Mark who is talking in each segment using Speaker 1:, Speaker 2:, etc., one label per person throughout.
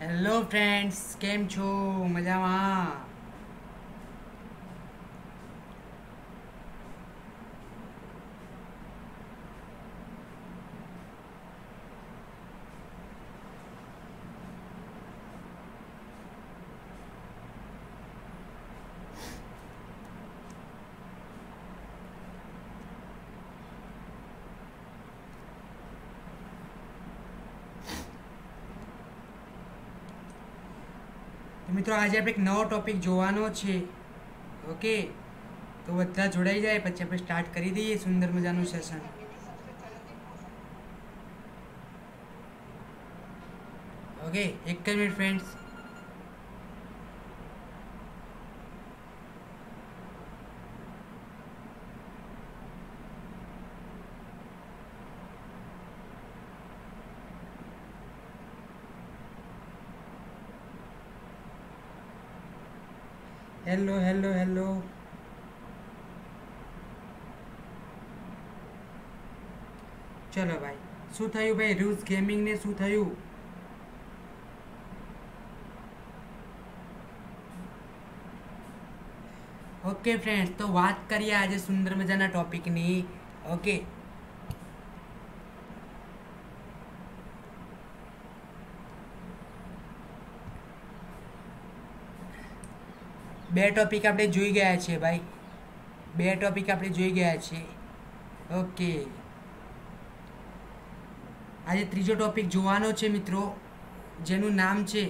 Speaker 1: Hello friends કેમ છો? મજામાં તો મિત્રો, આજે આપણે એક નવો ટોપિક જોવાનો છે. ઓકે તો બધા જોડાઈ જાય, પછી આપણે સ્ટાર્ટ કરી દઈએ સુંદર મજાનું સેશન ઓકે એક જ minute friends hello hello hello ચલો ભાઈ, શું થયું ભાઈ? રૂઝ ગેમિંગને શું થયું? ઓકે ફ્રેન્ડ્સ તો વાત કરીએ આજે સુંદર મજાના ટોપિકની ઓકે બે ટોપિક આપણે જોઈ ગયા છે ભાઈ. બે ટોપિક આપણે જોઈ ગયા છે. ઓકે આજે ત્રીજો ટોપિક જોવાનો છે મિત્રો, જેનું નામ છે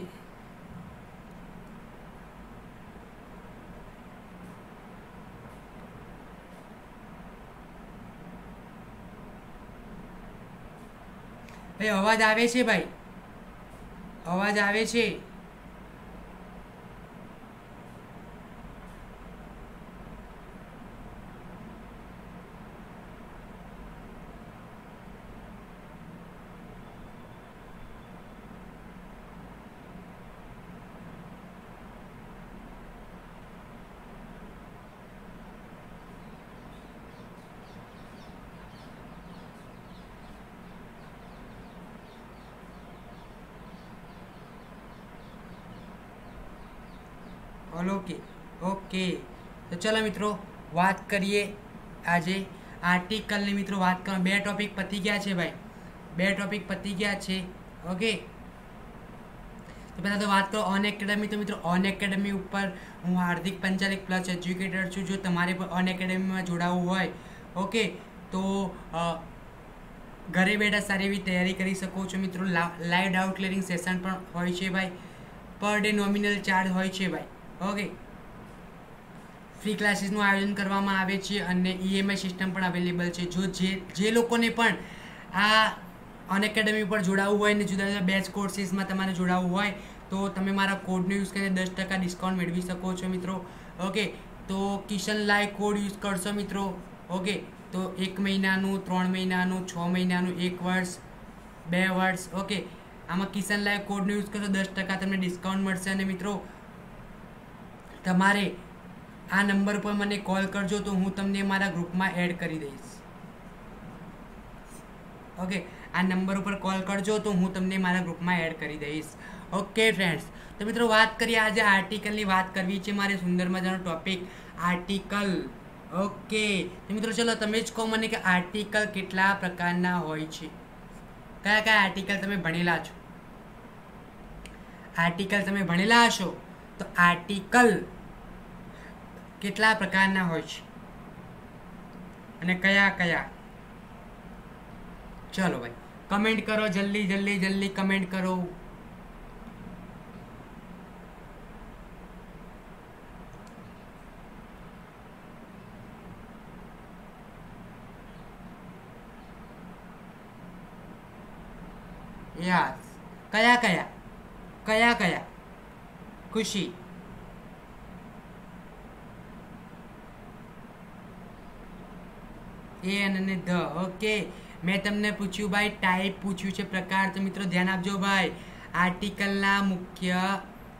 Speaker 1: ભાઈ અવાજ આવે છે ભાઈ? અવાજ આવે છે? Okay okay. તો ચલો મિત્રો, વાત કરીએ આજે આર્ટિકલની. મિત્રો, વાત કરો બે ટોપિક પતી ગયા છે ભાઈ. બે ટોપિક પતી ગયા છે, ઓકે. તો પહેલાં તો વાત કરો ઓન એકેડમી. તો મિત્રો, ઓન એકેડમી ઉપર હું હાર્દિક પંચાલ એક પ્લસ એજ્યુકેટર છું. જો તમારે પણ ઓન એકેડમીમાં જોડાવવું હોય, ઓકે. તો ઘરે બેઠા સારી એવી તૈયારી કરી શકો છો મિત્રો. લાઈવ ડાઉટ ક્લિયરિંગ સેશન પણ હોય છે ભાઈ. પર ડે નોમિનલ ચાર્જ હોય છે ભાઈ. ઓકે ફ્રી ક્લાસીસનું આયોજન કરવામાં આવે છે અને ઈએમઆઈ સિસ્ટમ પણ અવેલેબલ છે. જો જે જે લોકોને પણ આ અનએકેડમી પર જોડાવવું હોય ને જુદા જુદા બેચ કોર્સીસમાં તમારે જોડાવવું હોય, તો તમે મારા કોડનો યુઝ કરીને દસ ટકા ડિસ્કાઉન્ટ મેળવી શકો છો મિત્રો. ઓકે તો કિશન લાઈવ કોડ યુઝ કરશો મિત્રો. ઓકે તો એક મહિનાનું, ત્રણ મહિનાનું, છ મહિનાનું, એક વર્ષ, બે વર્ષ. ઓકે આમાં કિશન લાઈવ કોડનો યુઝ કરશો, દસ ટકા તમને ડિસ્કાઉન્ટ મળશે અને મિત્રો તમારે આ નંબર પર મને કોલ કરજો તો હું તમને મારા ગ્રુપમાં એડ કરી દઈશ. ઓકે આ નંબર ઉપર કોલ કરજો તો હું તમને મારા ગ્રુપમાં એડ કરી દઈશ. ઓકે ફ્રેન્ડ્સ તો મિત્રો વાત કરીએ આજે આર્ટિકલની વાત કરવી છે મારે સુંદર મજાનો ટોપિક આર્ટિકલ ઓકે તો મિત્રો ચલો તમે જ કહો મને કે આર્ટિકલ કેટલા પ્રકારના હોય છે? કયા કયા આર્ટિકલ તમે ભણેલા છો? આર્ટિકલ તમે ભણેલા હશો? તો આર્ટિકલ કેટલા પ્રકારના હોય છે? અને કયા કયા? ચલો ભાઈ કમેન્ટ કરો, જલ્દી જલ્દી જલ્દી કમેન્ટ કરો. યસ. કયા કયા? કયા કયા? ખુશી. એન અને ધ. ઓકે મેં તમને પૂછ્યું ભાઈ ટાઈપ પૂછ્યું છે પ્રકાર. તો મિત્રો ધ્યાન આપજો ભાઈ આર્ટિકલના મુખ્ય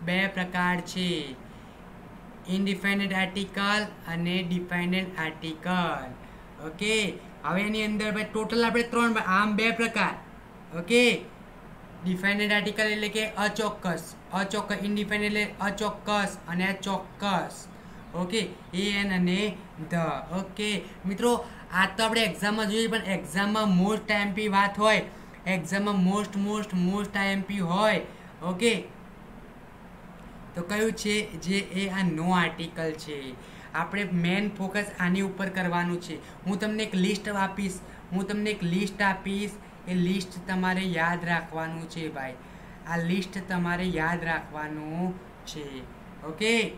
Speaker 1: બે પ્રકાર છે. ઇનડિફાઇનેડ આર્ટિકલ અને ડિફાઇનેડ આર્ટિકલ ઓકે હવે એની અંદર ભાઈ ટોટલ આપણે ત્રણ, આમ બે પ્રકાર. ઓકે ડિફાઇનેડ આર્ટિકલ એટલે કે અચોક્કસ. અચોક્કસ ઇનડિફાઇન એટલે અચોક્કસ અને ચોક્કસ. ઓકે એ એન અને ધ. ઓકે મિત્રો, આ તો આપણે એક્ઝામમાં જોઈએ, પણ એક્ઝામમાં મોસ્ટ ટાઈમપી વાત હોય. એક્ઝામમાં મોસ્ટ મોસ્ટ મોસ્ટ ટાઈમપી હોય. ઓકે તો કયું છે? જે એ આ નો આર્ટિકલ છે. આપણે મેન ફોકસ આની ઉપર કરવાનું છે. હું તમને એક લિસ્ટ આપીશ. હું તમને એક લિસ્ટ આપીશ. એ લિસ્ટ તમારે યાદ રાખવાનું છે ભાઈ. આ લિસ્ટ તમારે યાદ રાખવાનું છે. ઓકે?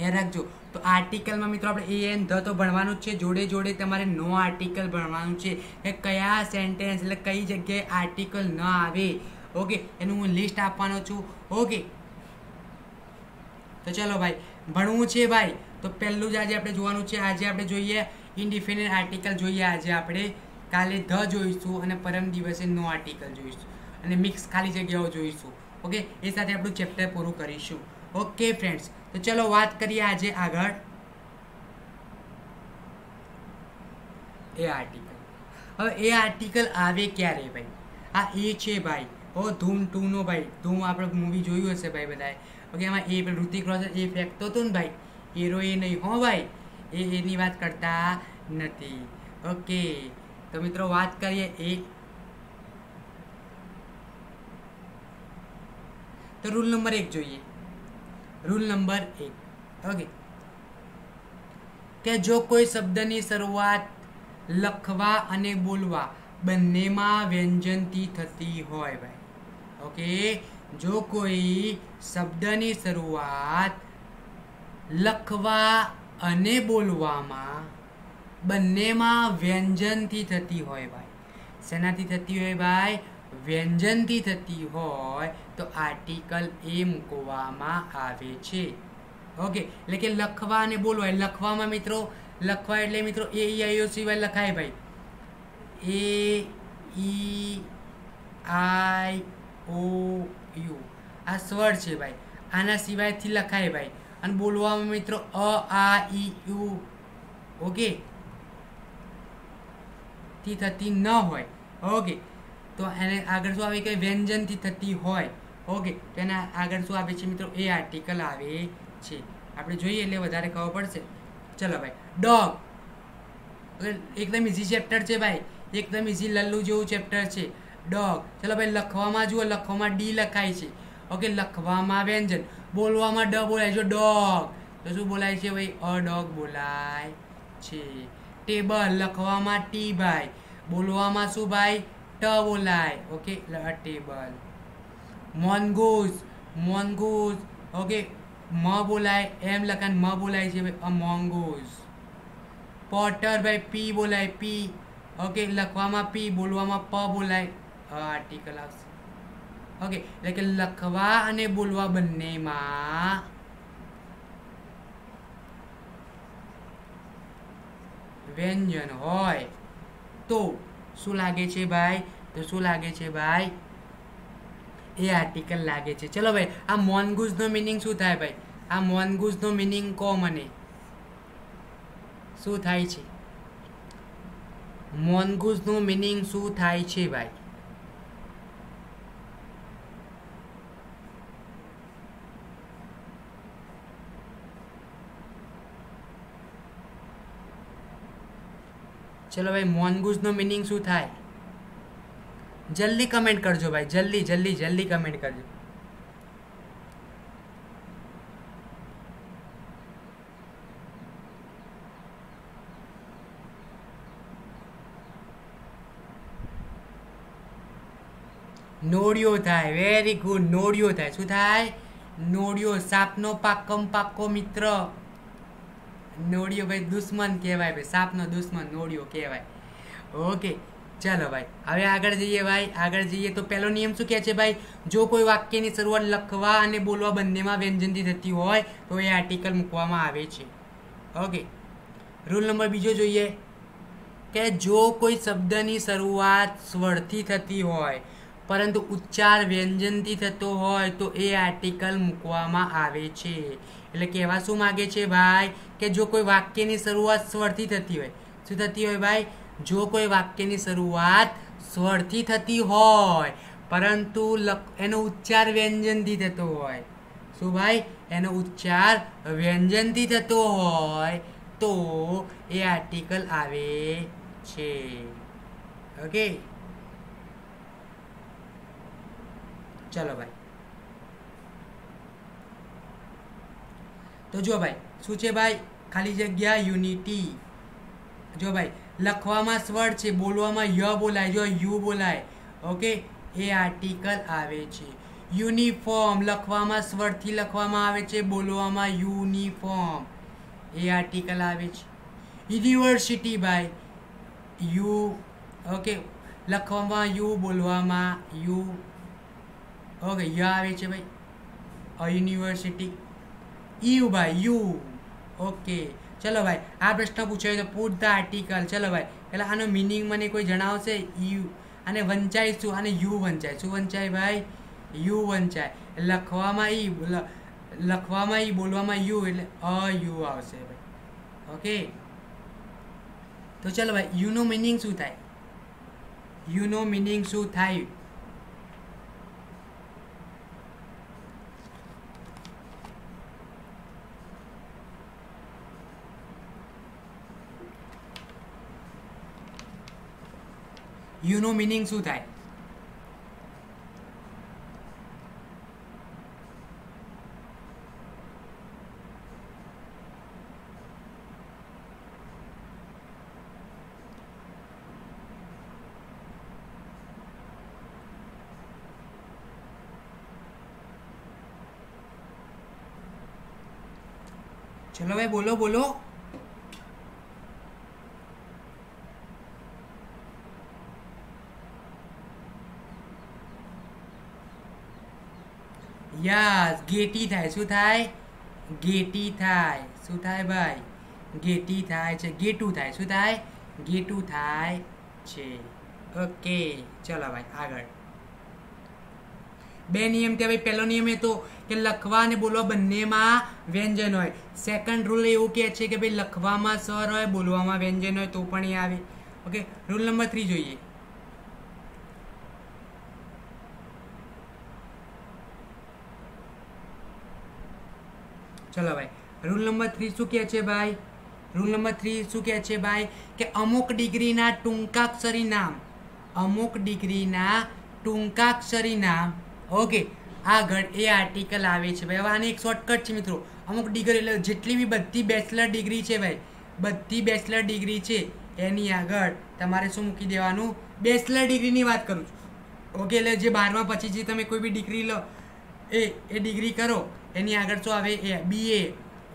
Speaker 1: એ રાખજો. તો આર્ટિકલમાં મિત્રો આપણે એ એન ધ તો ભણવાનું જ છે. જોડે જોડે તમારે નો આર્ટિકલ ભણવાનું છે. કે કયા સેન્ટેન્સ એટલે કઈ જગ્યાએ આર્ટિકલ ન આવે. ઓકે? એનું હું લિસ્ટ આપવાનો છું. ઓકે? તો ચલો ભાઈ, ભણવું છે ભાઈ. તો પહેલું જ આજે આપણે જોવાનું છે. આજે આપણે જોઈએ ઇન્ડિફિનિટ આર્ટિકલ જોઈએ. આજે આપણે કાલે ધ જોઈશું અને પરમ દિવસે નો આર્ટિકલ જોઈશું. અને મિક્સ ખાલી જગ્યાઓ જોઈશું. ઓકે? એ સાથે આપણું ચેપ્ટર પૂરું કરીશું. ઓકે ફ્રેન્ડ્સ તો ચલો વાત કરીએ આજે આગળ. A article. હવે એ આર્ટિકલ આવે ક્યારે ભાઈ? આ એ છે ભાઈ. ઓ, ધૂમ ટુ નો ભાઈ. ધૂમ આપણે મૂવી જોયું હશે ભાઈ બધાએ. ઓકે એમાં એ ઋતિક રોશન, એ ફેંકતો હતો ને ભાઈ. હીરો એ નહીં, હો ભાઈ. એ એની વાત કરતા નથી. ઓકે. તો મિત્રો વાત કરીએ એક તો રૂલ નંબર એક જોઈએ. રૂલ નંબર એક. ઓકે કે જો કોઈ શબ્દની શરૂઆત લખવા અને બોલવા બંનેમાં વ્યંજનથી થતી હોય ભાઈ. ઓકે જો કોઈ શબ્દની શરૂઆત લખવા અને બોલવામાં બંનેમાં વ્યંજનથી થતી હોય ભાઈ. શેનાથી થતી હોય ભાઈ? વ્યંજનથી થતી હોય તો આર્ટિકલ એ મૂકવામાં આવે છે. ઓકે, એટલે કે લખવા અને બોલવા. લખવામાં મિત્રો, લખવા એટલે મિત્રો એ આઈઓ સિવાય લખાય ભાઈ. A, E, I, O, U. આ સ્વર છે ભાઈ. આના સિવાયથી લખાય ભાઈ. અને બોલવામાં મિત્રો અ, આ, ઈ, યુ. ઓકે? થી થતી ન હોય. ઓકે. તો એને આગળ શું આવે કે વ્યંજનથી થતી હોય. ઓકે. તો એના આગળ શું આવે છે મિત્રો? એ આર્ટિકલ આવે છે. આપણે જોઈએ એટલે વધારે ખબર પડશે. ચલો ભાઈ. ડોગ એકદમ ઇઝી ચેપ્ટર છે ભાઈ. એકદમ ઇઝી લલ્લુ જેવું ચેપ્ટર છે. ડોગ ચલો ભાઈ, લખવામાં જુઓ. લખવામાં ડી લખાય છે. ઓકે, લખવામાં વ્યંજન. બોલવામાં ડ બોલાય. છે ડોગ તો શું બોલાય છે ભાઈ? અ ડોગ બોલાય છે. ટેબલ લખવામાં ટી ભાઈ બોલવામાં શું ભાઈ ટ બોલાય. Okay table mongoose mongoose okay મ બોલાય, એમ લખાણ મ બોલાય છે ભાઈ. અ મોંગુઝ પોટર ભાઈ પી બોલાય પી ઓકે લખવામાં પી બોલવામાં પ બોલાય. આર્ટિકલ આવશે. ઓકે એટલે કે લખવા અને બોલવા બંનેમાં વ્યંજન હોય. તો શું લાગે છે ભાઈ? તો શું લાગે છે ભાઈ? એ આર્ટિકલ લાગે છે. ચલો ભાઈ, આ મોનગુઝનો મિનિંગ શું થાય ભાઈ? આ મોનગુઝનો મિનિંગ કહો મને. શું થાય છે? મોનગુઝનું મિનિંગ શું થાય છે ભાઈ? ચલો ભાઈ, મોનગુઝનો મિનિંગ શું થાય? જલ્દી કમેન્ટ કરજો ભાઈ, જલ્દી જલ્દી જલ્દી કમેન્ટ કરજો. નોડિયો થાય વેરી ગુડ નોડિયો થાય. શું થાય? નોડિયો સાપનો પાક્કમ પાક્કો મિત્ર. નોડિયો ભાઈ દુશ્મન કહેવાય ભાઈ, સાપનો દુશ્મન નોડિયો કહેવાય. ઓકે ચાલો ભાઈ, હવે આગળ જઈએ ભાઈ, આગળ જઈએ તો પહેલો નિયમ શું કહે છે ભાઈ? જો કોઈ વાક્યની શરૂઆત લખવા અને બોલવા બંનેમાં વ્યંજનથી થતી હોય, તો એ આર્ટિકલ મૂકવામાં આવે છે. ઓકે રૂલ નંબર બીજો જોઈએ કે જો કોઈ શબ્દની શરૂઆત સ્વરથી થતી હોય પરંતુ ઉચ્ચાર વ્યંજનથી થતો હોય તો એ આર્ટિકલ મૂકવામાં આવે છે. એટલે કહેવા શું માગે છે ભાઈ? કે જો કોઈ વાક્યની શરૂઆત સ્વરથી થતી હોય, શું થતી હોય ભાઈ? જો કોઈ વાક્યની શરૂઆત સ્વરથી થતી હોય, પરંતુ એનો ઉચ્ચાર વ્યંજનથી થતો હોય, શું ભાઈ? એનો ઉચ્ચાર વ્યંજનથી થતો હોય, તો એ આર્ટિકલ આવે છે. ઓકે ચલો ભાઈ. તો જો ભાઈ, શું છે ભાઈ? ખાલી જગ્યા યુનિટી જો ભાઈ, લખવામાં સ્વર છે, બોલવામાં ય બોલાય, જો યુ બોલાય ઓકે એ આર્ટિકલ આવે છે. યુનિફોર્મ લખવામાં સ્વરથી લખવામાં આવે છે, બોલવામાં યુનિફોર્મ એ આર્ટિકલ આવે છે. યુનિવર્સિટી ભાઈ યુ ઓકે લખવામાં યુ, બોલવામાં યુ ઓકે ય આવે છે ભાઈ. અ યુનિવર્સિટી યુ ભાઈ યુ. ઓકે ચલો ભાઈ, આ પ્રશ્ન પૂછાયો તો પુટ ધ આર્ટિકલ ચલો ભાઈ એટલે આનો મિનિંગ મને કોઈ જણાવશે? યુ. અને વંચાય શું? અને યુ વંચાય. શું વંચાય ભાઈ? યુ વંચાય. લખવામાં ઈ લખવામાં ઈ, બોલવામાં યુ એટલે અ, યુ આવશે ભાઈ. ઓકે તો ચલો ભાઈ યુનો મિનિંગ શું થાય? યુનો મિનિંગ શું થાય? યુનો મિનિંગ શું થાય? ચલો ભાઈ બોલો બોલો. યસ ગેટી થાય શું થાય ગેટી થાય શું થાય ભાઈ ગેટી થાય છે ગેટું થાય શું થાય ગેટું થાય છે ઓકે ચલો ભાઈ આગળ બે નિયમ ત્યાં ભાઈ. પહેલો નિયમ એ તો કે લખવા અને બોલવા બંનેમાં વ્યંજન હોય. સેકન્ડ રૂલ એવું કહે છે કે ભાઈ, લખવામાં સ્વર હોય, બોલવામાં વ્યંજન હોય તો પણ એ આવે. ઓકે રૂલ નંબર થ્રી જોઈએ. ચલો ભાઈ. રૂલ નંબર થ્રી શું કહે છે ભાઈ? રૂલ નંબર થ્રી શું કહે છે ભાઈ? કે અમુક ડિગ્રીના ટૂંકાક્ષરી નામ. અમુક ડિગ્રીના ટૂંકાક્ષરી નામ. ઓકે આગળ એ આર્ટિકલ આવે છે ભાઈ. હવે આની એક શોર્ટકટ છે મિત્રો. અમુક ડિગ્રી એટલે જેટલી બી બધી બેચલર ડિગ્રી છે ભાઈ, બધી બેચલર ડિગ્રી છે, એની આગળ તમારે શું મૂકી દેવાનું? બેચલર ડિગ્રીની વાત કરું છું. ઓકે એટલે જે બારમા પછી જે તમે કોઈ બી ડિગ્રી લો, એ એ ડિગ્રી કરો. એની આગળ શું આવે? A BA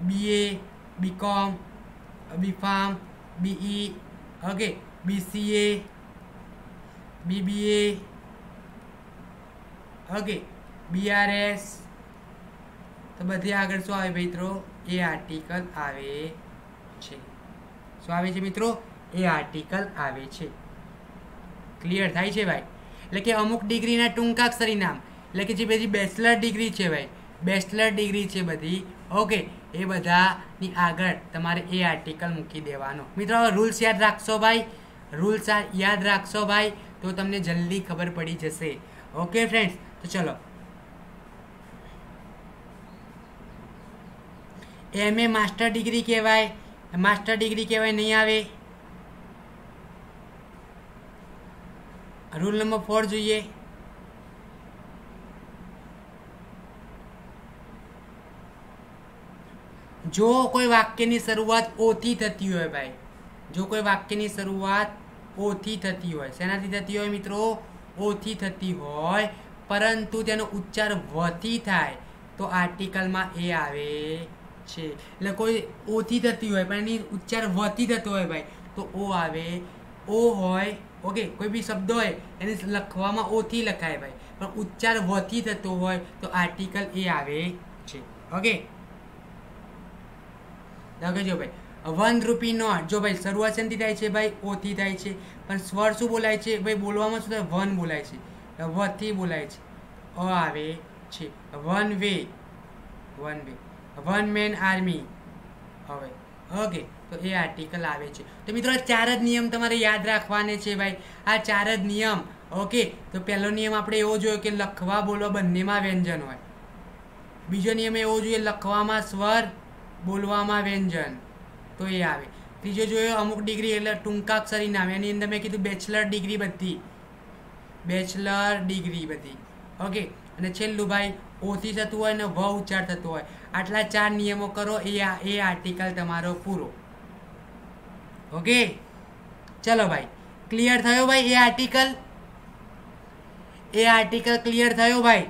Speaker 1: BA BCom BPharm BE okay BCA BBA okay BRS તો બધી આગળ શું આવે મિત્રો? એ આર્ટિકલ આવે છે. શું આવે છે મિત્રો? એ આર્ટિકલ આવે છે. ક્લિયર થાય છે ભાઈ? એટલે કે અમુક ડિગ્રીના ટૂંકાક્ષરી નામ એટલે કે જે બધી બેચલર ડિગ્રી છે ભાઈ બેચલર ડિગ્રી છે બધી. ઓકે એ બધાની આગળ તમારે એ આર્ટિકલ મૂકી દેવાનો. મિત્રો રૂલ્સ યાદ રાખશો ભાઈ. રૂલ્સ યાદ રાખશો ભાઈ, તો તમને જલ્દી ખબર પડી જશે. ઓકે ફ્રેન્ડ્સ તો ચલો. એમ એ માસ્ટર ડિગ્રી કહેવાય. માસ્ટર ડિગ્રી કહેવાય, નહીં આવે. રૂલ નંબર ફોર જોઈએ. જો કોઈ વાક્યની શરૂઆત ઓથી થતી હોય ભાઈ, જો કોઈ વાક્યની શરૂઆત ઓથી થતી હોય, શેનાથી થતી હોય મિત્રો? ઓથી થતી હોય, પરંતુ તેનો ઉચ્ચાર વથી થાય, તો આર્ટિકલમાં એ આવે છે. એટલે કોઈ ઓથી થતી હોય, પણ એની ઉચ્ચાર વથી થતો હોય ભાઈ, તો ઓ આવે, ઓ હોય, ઓકે, કોઈ બી શબ્દ હોય, એને લખવામાં ઓથી લખાય ભાઈ, પણ ઉચ્ચાર વથી થતો હોય, તો આર્ટિકલ એ આવે છે. ઓકે? જો ભાઈ. વન રૂપી નોટ. જો ભાઈ શરૂઆત શેનથી થાય છે ભાઈ? ઓથી થાય છે. પણ સ્વર શું બોલાય છે? ભાઈ બોલવામાં શું થાય? વન બોલાય છે. વથી બોલાય છે. અ આવે છે. One way. One way. One man army. હવે. ઓકે. તો એ આર્ટિકલ આવે છે. તો મિત્રો, આ ચાર જ નિયમ તમારે યાદ રાખવાને છે ભાઈ. આ ચાર જ નિયમ. ઓકે. તો પહેલો નિયમ આપણે એવો જોયો કે લખવા બોલવા બંનેમાં વ્યંજન હોય. બીજો નિયમ એવો જોઈએ, લખવામાં સ્વર બોલવામાં વ્યંજન. તો એ આવે. ત્રીજો જોયો અમુક ડિગ્રી એટલે ટૂંકાક્ષરી નામ એની અંદર મેં કીધું બેચલર ડિગ્રી બધી. બેચલર ડિગ્રી બધી. ઓકે? અને છેલ્લું ભાઈ, ઓથી થતું હોય અને વ ઉચ્ચાર થતો હોય. આટલા ચાર નિયમો કરો, એ આ, એ આર્ટિકલ તમારો પૂરો. ઓકે? ચલો ભાઈ. ક્લિયર થયો ભાઈ a article? A article clear થયો ભાઈ?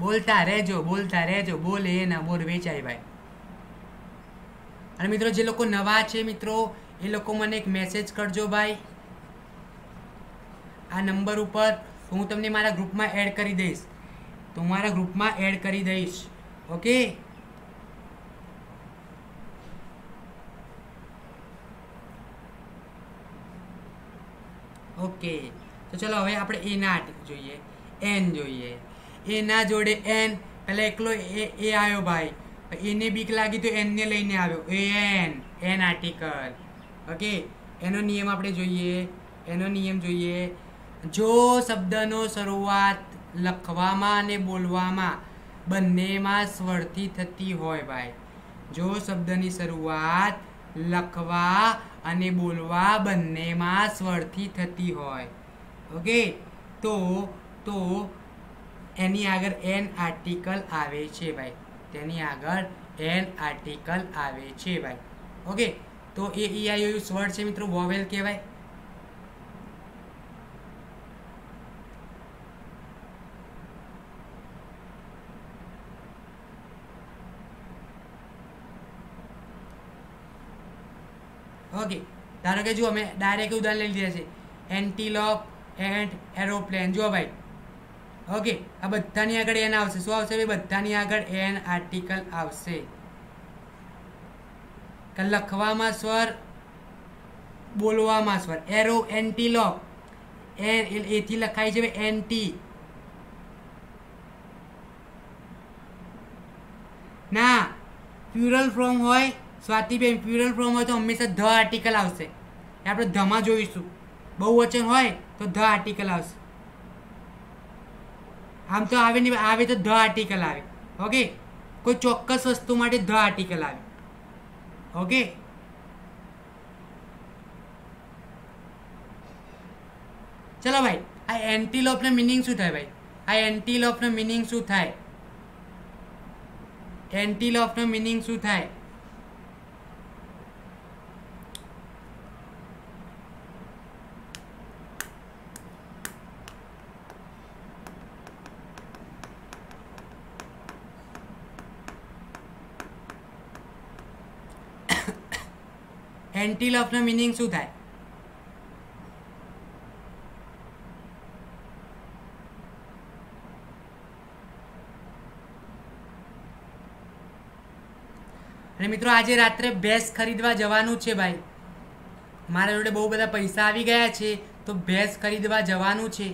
Speaker 1: બોલતા રહેજો બોલતા રહેજો, બોલે એના બોર વેચાય ભાઈ. અને મિત્રો જે લોકો નવા છે મિત્રો, એ લોકો મને એક મેસેજ કરજો ભાઈ. આ નંબર ઉપર હું તમને મારા ગ્રુપમાં એડ કરી દઈશ. તો મારા ગ્રુપમાં એડ કરી દઈશ. ઓકે ઓકે તો ચલો હવે આપણે એના જોઈએ. એન જોઈએ. એના જોડે એન પહેલાં એકલો એ એ આવ્યો ભાઈ. એને બીક લાગી તો એનને લઈને આવ્યો. A an an article okay એનો નિયમ આપણે જોઈએ. એનો નિયમ જોઈએ. જો શબ્દનો શરૂઆત લખવામાં અને બોલવામાં બંનેમાં સ્વરથી થતી હોય ભાઈ, જો શબ્દની શરૂઆત લખવા અને બોલવા બંનેમાં સ્વરથી થતી હોય. ઓકે તો તો એની આગળ એન આર્ટિકલ આવે છે ભાઈ. તેની આગળ એન આર્ટિકલ આવે છે ભાઈ. ઓકે, તો એ ઈ આઈ યુ સ્વર છે મિત્રો, વોવેલ કહેવાય. ઓકે, ધારો કે જુઓ મેં ડાયરેક્ટ ઉદાહરણ લઈ લીધા છે. એન્ટીલોપ એન્ડ એરોપ્લેન જુઓ ભાઈ ઓકે આ બધાની આગળ એન આવશે. શું આવશે? બધાની આગળ એન આર્ટિકલ આવશે. લખવામાં સ્વર, બોલવામાં સ્વર. એરો એન્ટીલોપ એન એથી લખાય છે એન્ટી ના પ્યુરલ ફોર્મ હોય, સ્વાતિબેન પ્યુરલ ફોર્મ હોય તો હંમેશા ધ આર્ટિકલ આવશે. આપણે ધમાં જોઈશું. બહુ વચન હોય તો ધ આર્ટિકલ આવશે. આમ તો આવે નહીં આવે તો ધ આર્ટિકલ આવે. ઓકે કોઈ ચોક્કસ વસ્તુ માટે ધ આર્ટિકલ આવે. ઓકે ચલો ભાઈ, આ એન્ટીલોપનો મિનિંગ શું થાય ભાઈ? આ એન્ટીલોપનો મિનિંગ શું થાય? એન્ટીલોપનો મિનિંગ શું થાય? એન્ટીલોપનો મિનિંગ શું થાય? અને મિત્રો, આજે રાત્રે ભેંસ ખરીદવા જવાનું છે ભાઈ. મારા જોડે બહુ બધા પૈસા આવી ગયા છે, તો ભેંસ ખરીદવા જવાનું છે.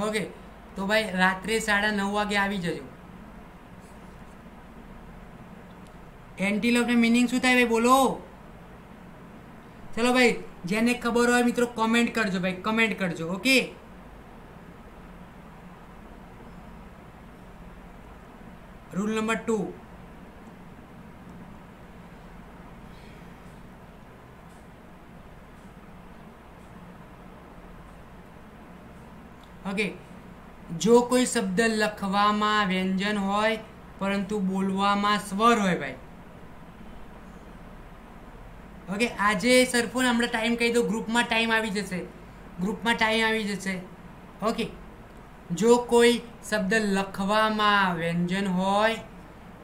Speaker 1: ઓકે તો ભાઈ રાત્રે સાડા નવ વાગે આવી જજો. એન્ટીલોપને મિનિંગ શું થાય ભાઈ બોલો? ચલો ભાઈ, જેને ખબર હોય મિત્રો કોમેન્ટ કરજો ભાઈ કમેન્ટ કરજો okay rule number two okay જો કોઈ શબ્દ લખવામાં વ્યંજન હોય, પરંતુ બોલવામાં સ્વર હોય ભાઈ. ઓકે આજે સરફોન હમણાં ટાઈમ કહી દો, ગ્રુપમાં ટાઈમ આવી જશે. ગ્રુપમાં ટાઈમ આવી જશે. ઓકે જો કોઈ શબ્દ લખવામાં વ્યંજન હોય,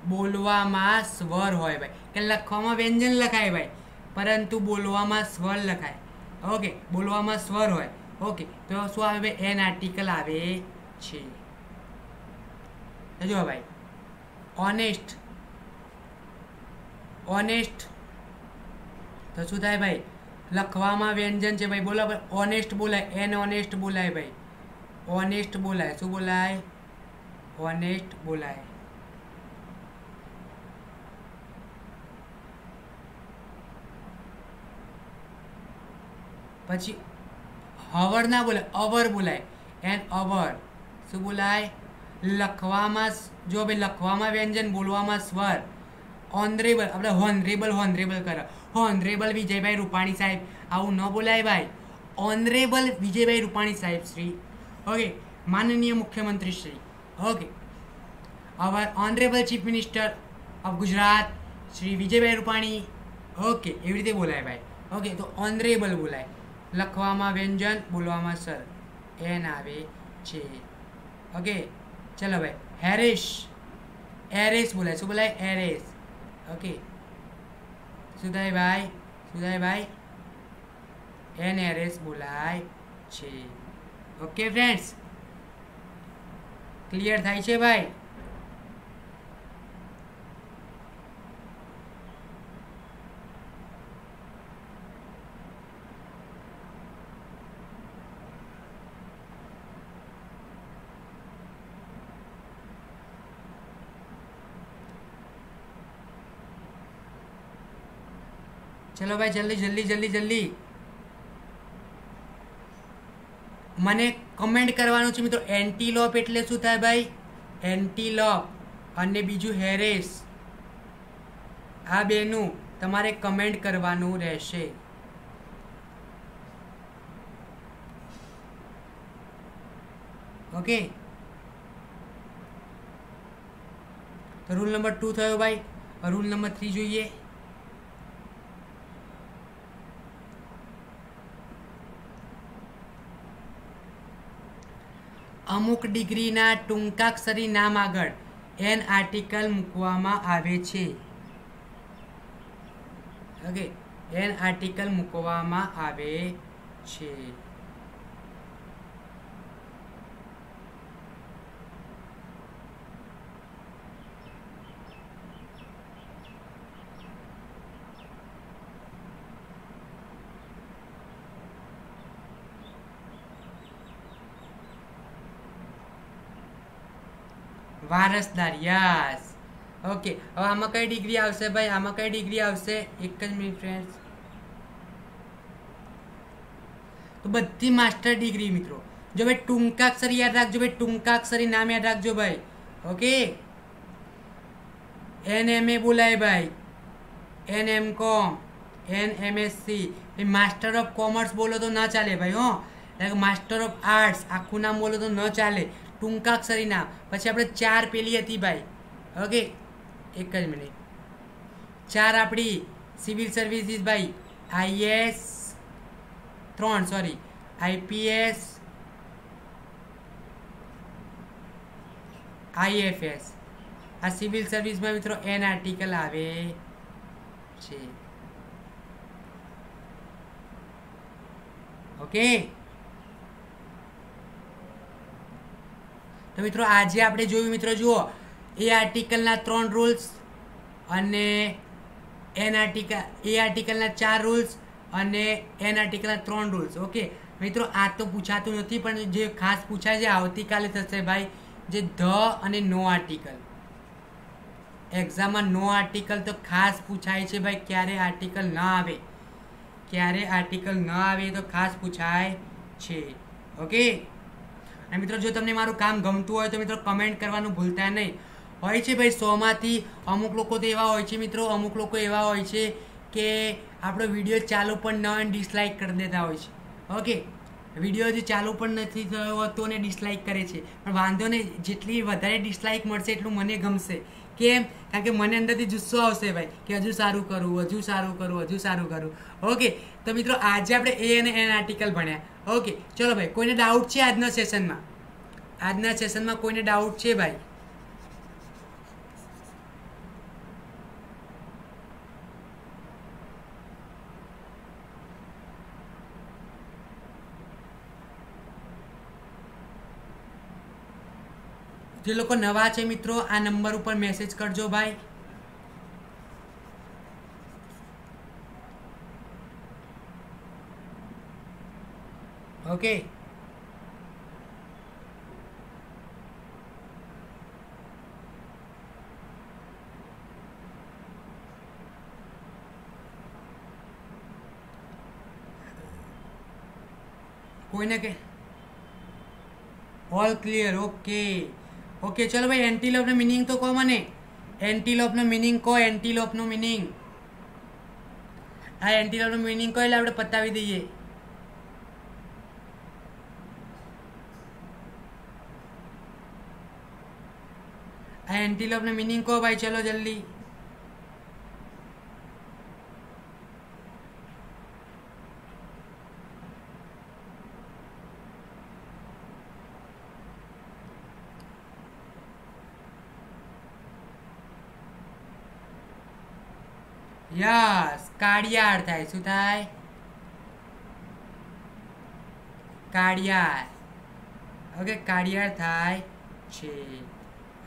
Speaker 1: બોલવામાં સ્વર હોય ભાઈ. કે લખવામાં વ્યંજન લખાય ભાઈ, પરંતુ બોલવામાં સ્વર લખાય. ઓકે બોલવામાં સ્વર હોય. ઓકે તો શું આવે એન આર્ટિકલ આવે. છે. જો ભાઈ? ઓનેસ્ટ ઓનેસ્ટ તો શું થાય ભાઈ? લખવામાં વ્યંજન છે ભાઈ બોલો ઓનેસ્ટ બોલાય. એન ઓનેસ્ટ બોલાય ભાઈ. ઓનેસ્ટ બોલાય. શું બોલાય? ઓનેસ્ટ બોલાય. પછી હવર ના બોલાય. અવર બોલાય. An hour. શું બોલાય? લખવામાં જો ભાઈ લખવામાં વ્યંજન બોલવામાં સ્વર. ઓનરેબલ આપણે હોનરેબલ હોનરેબલ કરે. હોનરેબલ વિજયભાઈ રૂપાણી સાહેબ. આવું ન બોલાય ભાઈ. ઓનરેબલ વિજયભાઈ રૂપાણી સાહેબ શ્રી. ઓકે માનનીય મુખ્યમંત્રી Shri. Okay our honourable chief minister of Gujarat Shri Vijaybhai Rupani. Okay એવી રીતે બોલાય ભાઈ. ઓકે તો ઓનરેબલ બોલાય. લખવામાં વ્યંજન, બોલવામાં સર એન આવે છે. ઓકે ચલો ભાઈ હેરેશ એરેસ બોલાય શું બોલાય એરેસ ઓકે શું થાય ભાઈ શું થાય ભાઈ એન એરેસ બોલાય છે ઓકે ફ્રેન્ડ્સ ક્લિયર થાય છે ભાઈ ચલો ભાઈ, જલ્દી જલ્દી જલ્દી જલ્દી. મને કમેન્ટ કરવાનું છે મિત્રો. એન્ટીલોપ એટલે શું થાય ભાઈ? એન્ટીલોપ અને બીજું હેરેસ આ બેનું તમારે કમેન્ટ કરવાનું રહેશે. ઓકે તો રૂલ નંબર ટુ થયો ભાઈ. રૂલ નંબર થ્રી જોઈએ. અમુક ડિગ્રીના ટૂંકાક્ષરી નામ આગળ એન આર્ટિકલ મૂકવામાં આવે છે. ઓકે એન આર્ટિકલ મૂકવામાં આવે છે. વારસદાર યસ ઓકે હવે આમાં કઈ ડિગ્રી આવશે ભાઈ? આમાં કઈ ડિગ્રી આવશે? એક જ મિનિટ ફ્રેન્ડ્સ તો બધી માસ્ટર ડિગ્રી મિત્રો. જો ભાઈ ટૂંકાક્ષરી યાદ રાખજો ભાઈ ટૂંકાક્ષરી નામ યાદ રાખજો ભાઈ. ઓકે એન એમ એ બોલાય ભાઈ. An M Com an M S C master of commerce બોલો તો ના ચાલે ભાઈ, હો. માસ્ટર ઓફ આર્ટ્સ આખું નામ બોલો તો ન ચાલે. ટૂંકાક્ષરી નામ પછી આપણે ચાર પેલી હતી ભાઈ. ઓકે? એક જ મિનિટ. ચાર આપણી સિવિલ સર્વિસીસ ભાઈ. આઈએસ ત્રણ સોરી આઈપીએસ આઈએફએસ. આ સિવિલ સર્વિસમાં મિત્રો, એન આર્ટિકલ આવે છે. ઓકે? તો મિત્રો આજે આપણે જોયું મિત્રો જુઓ, એ આર્ટિકલના ત્રણ રૂલ્સ અને એન આર્ટિકલ એ આર્ટિકલના ચાર રૂલ્સ અને એન આર્ટિકલના ત્રણ રૂલ્સ ઓકે મિત્રો, આ તો પૂછાતું નથી, પણ જે ખાસ પૂછાય છે, આવતીકાલે થશે ભાઈ, જે ધ અને નો આર્ટિકલ એક્ઝામમાં નો આર્ટિકલ તો ખાસ પૂછાય છે ભાઈ, ક્યારે આર્ટિકલ ન આવે? ક્યારે આર્ટિકલ ન આવે તો ખાસ પૂછાય છે ઓકે અને મિત્રો, જો તમને મારું કામ ગમતું હોય તો મિત્રો કમેન્ટ કરવાનું ભૂલતા નહીં. હોય છે ભાઈ સોમાંથી, અમુક લોકો તો એવા હોય છે મિત્રો, અમુક લોકો એવા હોય છે કે આપણો વીડિયો ચાલુ પણ ન ડિસલાઇક કરી દેતા હોય છે. ઓકે? વીડિયો હજી ચાલુ પણ નથી થયો હોતો ને ડિસલાઇક કરે છે. પણ વાંધો નહીં, જેટલી વધારે ડિસલાઇક મળશે એટલું મને ગમશે. કેમ? કારણ કે મને અંદરથી જુસ્સો આવશે ભાઈ, કે હજુ સારું કરું, હજુ સારું કરું, હજુ સારું કરું. ઓકે? તો મિત્રો, આજે આપણે એ અને એન આર્ટિકલ ભણ્યા. ઓકે ચલો ભાઈ, કોઈને ડાઉટ છે આજના સેશનમાં આજના સેશનમાં કોઈને ડાઉટ છે ભાઈ? જે લોકો નવા છે મિત્રો, આ નંબર ઉપર મેસેજ કરજો ભાઈ. ઓકે કોઈને કે ઓલ ક્લિયર ઓકે ઓકે ચલો ભાઈ એન્ટીલોપનો મિનિંગ તો કહો મને એન્ટીલોપનો મિનિંગ કહો એન્ટીલોપનો મિનિંગ આ એન્ટીલોપનો મિનિંગ કહો એટલે આપણે પતાવી દઈએ આ એન્ટીલોપનો મિનિંગ કહો ભાઈ ચલો જલ્દી યસ કાળિયાર થાય શું થાય કાળિયાર ઓકે કાળિયાર થાય છે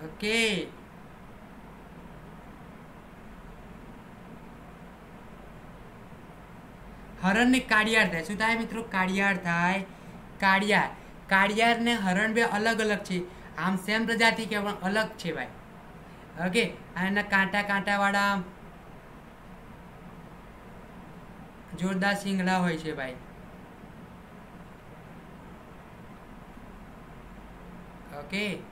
Speaker 1: ઓકે. હરણને કાળિયાર થાય. શું થાય મિત્રો? કાળિયાર થાય. કાળિયાર. કાળિયાર ને હરણ બે અલગ અલગ છે. આમ સેમ પ્રજાતિ કે પણ અલગ છે ભાઈ. ઓકે? એના કાંટા કાંટા વાળા જોરદાર શિંગડા હોય છે ભાઈ. ઓકે?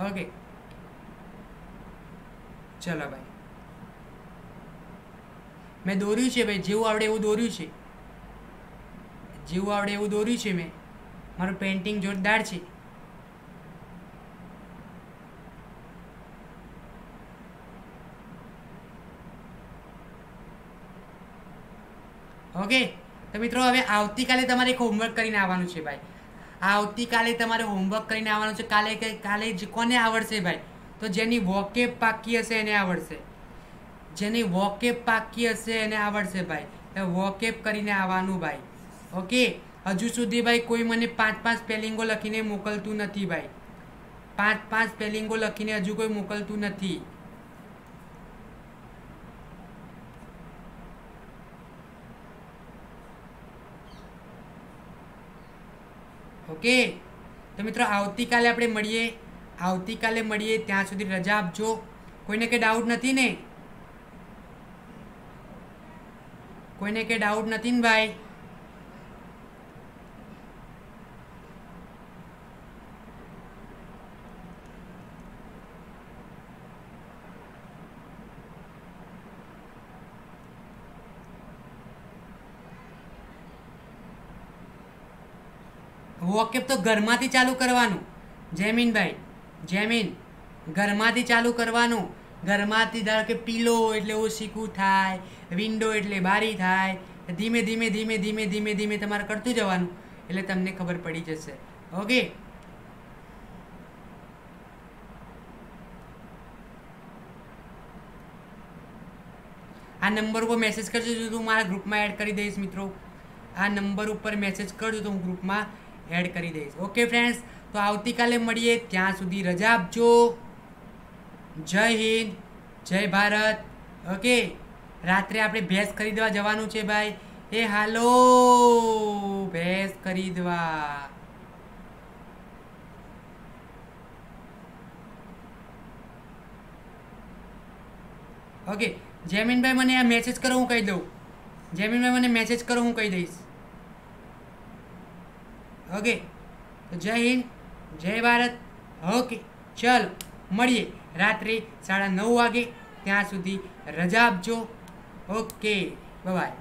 Speaker 1: ઓકે. ચલો ભાઈ. મેં દોર્યું છે ભાઈ, જેવું આવડે એવું દોર્યું છે. જેવું આવડે એવું દોર્યું છે મેં. મારું પેઇન્ટિંગ જોરદાર છે. ઓકે. તો મિત્રો, હવે આવતીકાલે તમારે એક હોમવર્ક કરીને આવવાનું છે ભાઈ. આવતીકાલે તમારે હોમવર્ક કરીને આવવાનું છે. કાલે કાલે કોને આવડશે ભાઈ? તો જેની વોકેબ પાકી હશે એને આવડશે. જેની વોકેપ પાકી હશે એને આવડશે ભાઈ. વોકેબ કરીને આવવાનું ભાઈ. ઓકે હજુ સુધી ભાઈ કોઈ મને પાંચ પાંચ સ્પેલિંગો લખીને મોકલતું નથી ભાઈ. પાંચ પાંચ સ્પેલિંગો લખીને હજુ કોઈ મોકલતું નથી. ઓકે? તો મિત્રો, આવતીકાલે આપણે મળીએ. આવતીકાલે મળીએ, ત્યાં સુધી રજા આપજો. કોઈને કંઈ ડાઉટ નથી ને? કોઈને કંઈ ડાઉટ નથી ને ભાઈ? વોકેપ તો ઘરમાંથી ચાલુ કરવાનું. જેમીનભાઈ જેમીન ઘરમાંથી ચાલુ કરવાનું. ઘરમાંથી ધારો કે પીલો એટલે ઓશીકું થાય વિન્ડો એટલે બારી થાય, ધીમે ધીમે ધીમે ધીમે ધીમે ધીમે તમારે કરતું જવાનું. એટલે તમને ખબર પડી જશે. ઓકે? આ નંબર ઉપર મેસેજ કરજો તો હું મારા ગ્રુપમાં એડ કરી દઈશ મિત્રો. આ નંબર ઉપર મેસેજ કરજો તો હું ગ્રુપમાં એડ કરી દઈશ. ઓકે ફ્રેન્ડ્સ તો આવતીકાલે મળીએ. ત્યાં સુધી રજા આપજો. જય હિન્દ, જય ભારત. ઓકે રાત્રે આપણે ભેંસ ખરીદવા જવાનું છે ભાઈ. એ હાલો, ભેંસ ખરીદવા. ઓકે જેમીનભાઈ મને આ મેસેજ કરો, હું કહી દઉં. જેમીનભાઈ મને મેસેજ કરો, હું કહી દઈશ. ઓકે. તો જય હિન્દ, જય ભારત. ઓકે, ચાલો, મળીએ. રાત્રે સાડા નવ વાગે, ત્યાં સુધી રજા આપજો. Okay bye